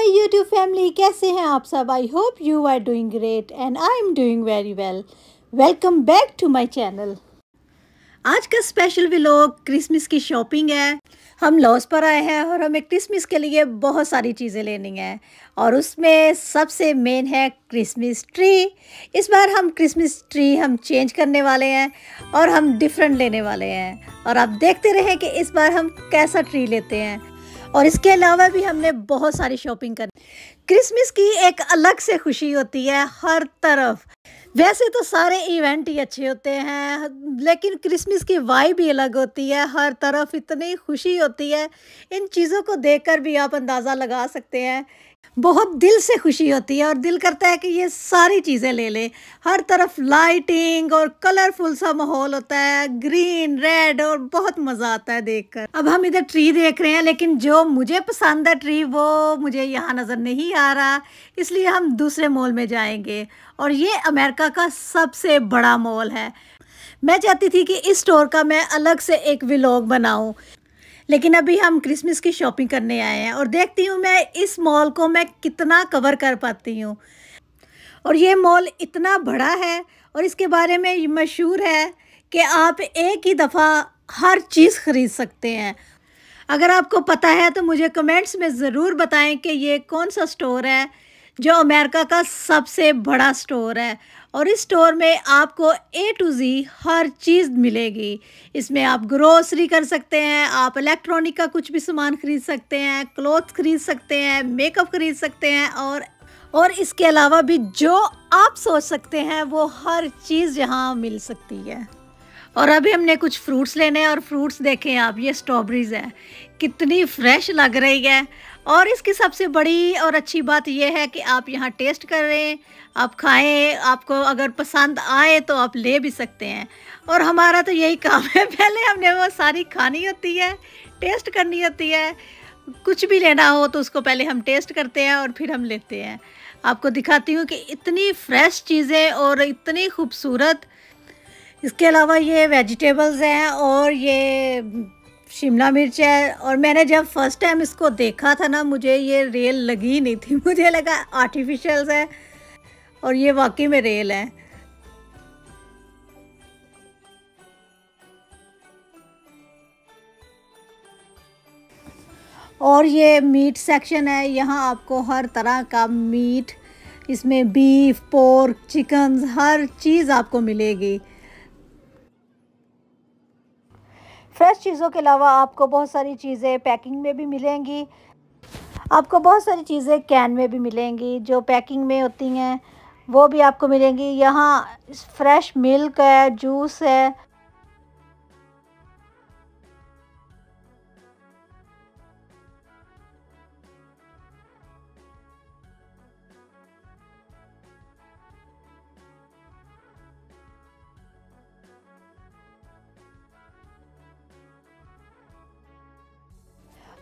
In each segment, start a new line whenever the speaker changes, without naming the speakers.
YouTube family कैसे हैं आप सब? I hope you are doing great and I am doing very well welcome back to my channel आज का special vlog Christmas की shopping है। हम लॉस पर आए हैं और हमें क्रिसमस के लिए बहुत सारी चीज़ें लेनी हैं। और उसमें सबसे मेन है क्रिसमस ट्री इस बार हम क्रिसमस ट्री हम चेंज करने वाले हैं और हम डिफरेंट लेने वाले हैं। और आप देखते रहें कि इस बार हम कैसा ट्री लेते हैं। और इसके अलावा भी हमने बहुत सारी शॉपिंग कर क्रिसमस की एक अलग से खुशी होती है हर तरफ़। वैसे तो सारे इवेंट ही अच्छे होते हैं, लेकिन क्रिसमस की वाई भी अलग होती है, हर तरफ़ इतनी खुशी होती है। इन चीज़ों को देखकर भी आप अंदाज़ा लगा सकते हैं। बहुत दिल से खुशी होती है और दिल करता है कि ये सारी चीज़ें ले ले। हर तरफ़ लाइटिंग और कलरफुल सा माहौल होता है ग्रीन रेड और बहुत मज़ा आता है देखकर। अब हम इधर ट्री देख रहे हैं, लेकिन जो मुझे पसंद है ट्री वो मुझे यहाँ नज़र नहीं आ रहा, इसलिए हम दूसरे मॉल में जाएँगे। और ये अमेरिका का सबसे बड़ा मॉल है। मैं चाहती थी कि इस स्टोर का मैं अलग से एक व्लॉग बनाऊँ, लेकिन अभी हम क्रिसमस की शॉपिंग करने आए हैं और देखती हूँ मैं इस मॉल को मैं कितना कवर कर पाती हूँ। और ये मॉल इतना बड़ा है और इसके बारे में मशहूर है कि आप एक ही दफ़ा हर चीज़ ख़रीद सकते हैं। अगर आपको पता है तो मुझे कमेंट्स में ज़रूर बताएँ कि ये कौन सा स्टोर है जो अमेरिका का सबसे बड़ा स्टोर है और इस स्टोर में आपको ए टू ज़ी हर चीज़ मिलेगी। इसमें आप ग्रोसरी कर सकते हैं, आप इलेक्ट्रॉनिक का कुछ भी सामान ख़रीद सकते हैं, क्लोथ ख़रीद सकते हैं, मेकअप ख़रीद सकते हैं और और इसके अलावा भी जो आप सोच सकते हैं वो हर चीज़ यहाँ मिल सकती है। और अभी हमने कुछ फ्रूट्स लेने हैं और फ्रूट्स देखें आप, ये स्ट्रॉबेरीज़ है। कितनी फ्रेश लग रही है। और इसकी सबसे बड़ी और अच्छी बात यह है कि आप यहाँ टेस्ट कर रहे हैं, आप खाएँ, आपको अगर पसंद आए तो आप ले भी सकते हैं। और हमारा तो यही काम है, पहले हमने वो सारी खानी होती है, टेस्ट करनी होती है, कुछ भी लेना हो तो उसको पहले हम टेस्ट करते हैं और फिर हम लेते हैं। आपको दिखाती हूँ कि इतनी फ्रेश चीज़ें और इतनी खूबसूरत, इसके अलावा ये वेजिटेबल्स हैं और ये शिमला मिर्च है और मैंने जब फ़र्स्ट टाइम इसको देखा था ना, मुझे ये रेल लगी ही नहीं थी। मुझे लगा आर्टिफिशियल है और ये वाकई में रेल है। और ये मीट सेक्शन है, यहाँ आपको हर तरह का मीट इसमें बीफ पोर्क चिकन हर चीज़ आपको मिलेगी। फ्रेश चीज़ों के अलावा आपको बहुत सारी चीज़ें पैकिंग में भी मिलेंगी। आपको बहुत सारी चीज़ें कैन में भी मिलेंगी, जो पैकिंग में होती हैं, वो भी आपको मिलेंगी। यहाँ फ्रेश मिल्क है, जूस है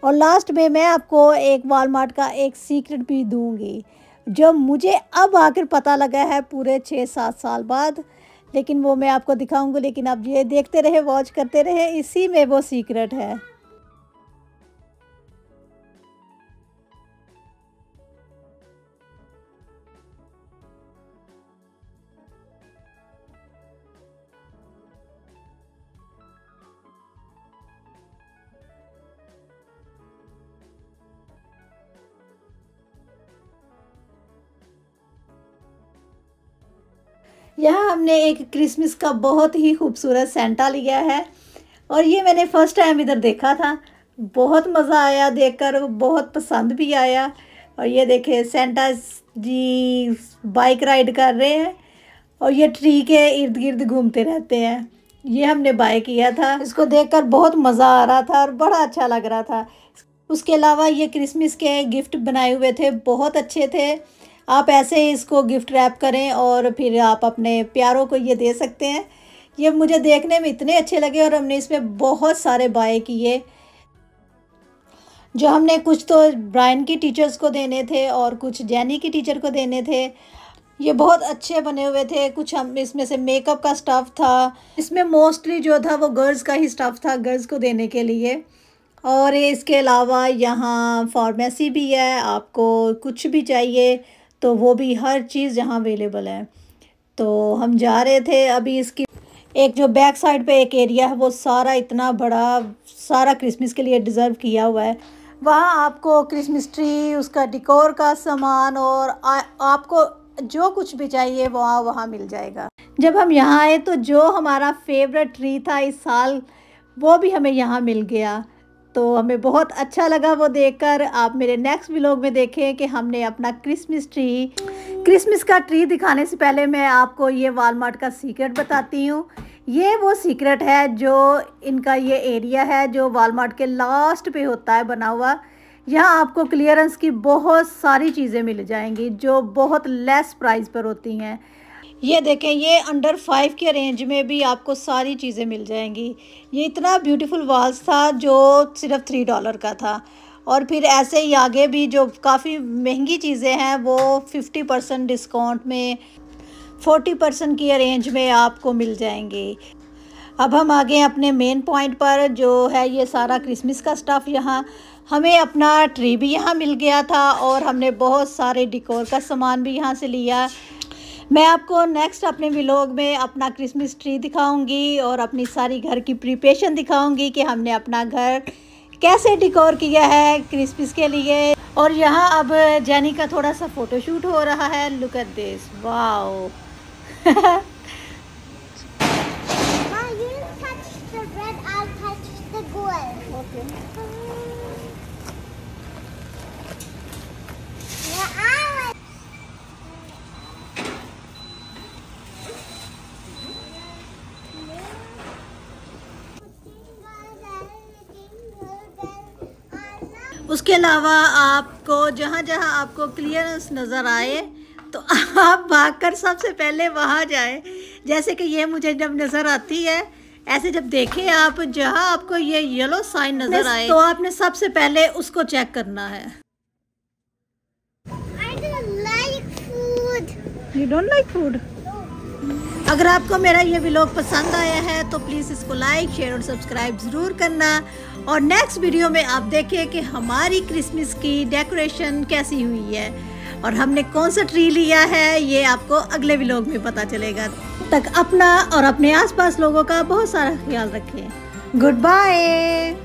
और लास्ट में मैं आपको एक वालमार्ट का एक सीक्रेट भी दूँगी, जो मुझे अब आकर पता लगा है पूरे छः सात साल बाद। लेकिन वो मैं आपको दिखाऊँगी, लेकिन आप ये देखते रहे वॉच करते रहे, इसी में वो सीक्रेट है। यहाँ हमने एक क्रिसमस का बहुत ही खूबसूरत सेंटा लिया है। और ये मैंने फ़र्स्ट टाइम इधर देखा था। बहुत मज़ा आया देखकर, बहुत पसंद भी आया। और ये देखे सेंटा जी बाइक राइड कर रहे हैं और ये ट्री के इर्द गिर्द घूमते रहते हैं। ये हमने बाय किया था। इसको देखकर बहुत मज़ा आ रहा था और बड़ा अच्छा लग रहा था। उसके अलावा ये क्रिसमस के गिफ्ट बनाए हुए थे, बहुत अच्छे थे। आप ऐसे ही इसको गिफ्ट रैप करें और फिर आप अपने प्यारों को ये दे सकते हैं। ये मुझे देखने में इतने अच्छे लगे और हमने इसमें बहुत सारे बाय किए। जो हमने कुछ तो ब्रायन की टीचर्स को देने थे और कुछ जैनी की टीचर को देने थे। ये बहुत अच्छे बने हुए थे। कुछ हम इसमें से मेकअप का स्टफ़ था। इसमें मोस्टली जो था वो गर्ल्स का ही स्टफ़ था गर्ल्स को देने के लिए। और इसके अलावा यहाँ फार्मेसी भी है। आपको कुछ भी चाहिए। तो वो भी हर चीज़ यहाँ अवेलेबल है। तो हम जा रहे थे अभी इसकी एक जो बैक साइड पे एक एरिया है वो सारा इतना बड़ा सारा क्रिसमस के लिए डिज़र्व किया हुआ है। वहाँ आपको क्रिसमस ट्री उसका डिकोर का सामान और आ, आपको जो कुछ भी चाहिए वहाँ वहाँ मिल जाएगा। जब हम यहाँ आए तो जो हमारा फेवरेट ट्री था इस साल वो भी हमें यहाँ मिल गया। तो हमें बहुत अच्छा लगा वो देखकर। आप मेरे नेक्स्ट व्लॉग में देखें कि हमने अपना क्रिसमस ट्री क्रिसमस का ट्री दिखाने से पहले मैं आपको ये वालमार्ट का सीक्रेट बताती हूँ। ये वो सीक्रेट है जो इनका ये एरिया है, जो वालमार्ट के लास्ट पे होता है बना हुआ। यहाँ आपको क्लियरेंस की बहुत सारी चीज़ें मिल जाएँगी जो बहुत लेस प्राइस पर होती हैं। ये देखें, ये अंडर फाइव के रेंज में भी आपको सारी चीज़ें मिल जाएँगी। ये इतना ब्यूटीफुल वाल्स था जो सिर्फ़ थ्री डॉलर का था। और फिर ऐसे ही आगे भी जो काफ़ी महँगी चीज़ें हैं, वो फिफ्टी परसेंट डिस्काउंट में फोर्टी परसेंट की रेंज में आपको मिल जाएँगी। अब हम आ गए अपने मेन पॉइंट पर, जो है ये सारा क्रिसमस का स्टफ़ यहाँ। हमें अपना ट्री भी यहाँ मिल गया था और हमने बहुत सारे डिकोर का सामान भी यहाँ से लिया। मैं आपको नेक्स्ट अपने व्लॉग में अपना क्रिसमस ट्री दिखाऊँगी और अपनी सारी घर की प्रिपरेशन दिखाऊँगी कि हमने अपना घर कैसे डिकोर किया है क्रिसमस के लिए। और यहाँ अब जैनी का थोड़ा सा फोटोशूट हो रहा है। लुक एट दिस वाओ उसके अलावा आपको जहाँ जहाँ आपको क्लियरेंस नज़र आए तो आप भागकर सबसे पहले वहाँ जाए। जैसे कि ये मुझे जब नज़र आती है ऐसे जब देखें आप जहाँ आपको ये येलो साइन नज़र आए तो आपने सबसे पहले उसको चेक करना है। यू डोंट लाइक फ़ूड अगर आपको मेरा ये व्लॉग पसंद आया है तो प्लीज़ इसको लाइक शेयर और सब्सक्राइब ज़रूर करना। और नेक्स्ट वीडियो में आप देखें कि हमारी क्रिसमस की डेकोरेशन कैसी हुई है। और हमने कौन सा ट्री लिया है, ये आपको अगले व्लॉग में पता चलेगा। तक अपना और अपने आसपास लोगों का बहुत सारा ख्याल रखें। Good bye